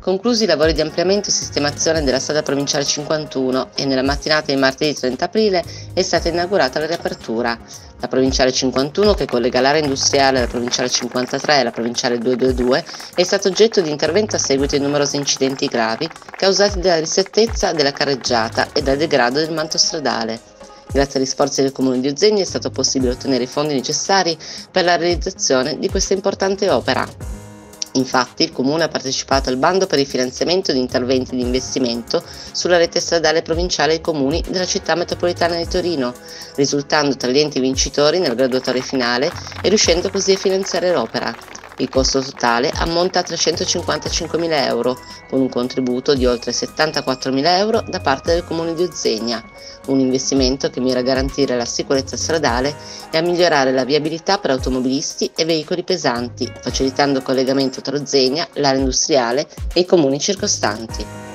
Conclusi i lavori di ampliamento e sistemazione della strada provinciale 51 e nella mattinata di martedì 30 aprile è stata inaugurata la riapertura. La provinciale 51, che collega l'area industriale alla provinciale 53 e alla provinciale 222, è stato oggetto di intervento a seguito di numerosi incidenti gravi causati dalla risettezza della carreggiata e dal degrado del manto stradale. Grazie agli sforzi del Comune di Uzzegni è stato possibile ottenere i fondi necessari per la realizzazione di questa importante opera. Infatti il Comune ha partecipato al bando per il finanziamento di interventi di investimento sulla rete stradale provinciale ai comuni della città metropolitana di Torino, risultando tra gli enti vincitori nel graduatorio finale e riuscendo così a finanziare l'opera. Il costo totale ammonta a 355.000 euro, con un contributo di oltre 74.000 euro da parte del Comune di Uzzegna, un investimento che mira a garantire la sicurezza stradale e a migliorare la viabilità per automobilisti e veicoli pesanti, facilitando il collegamento tra Uzzegna, l'area industriale e i comuni circostanti.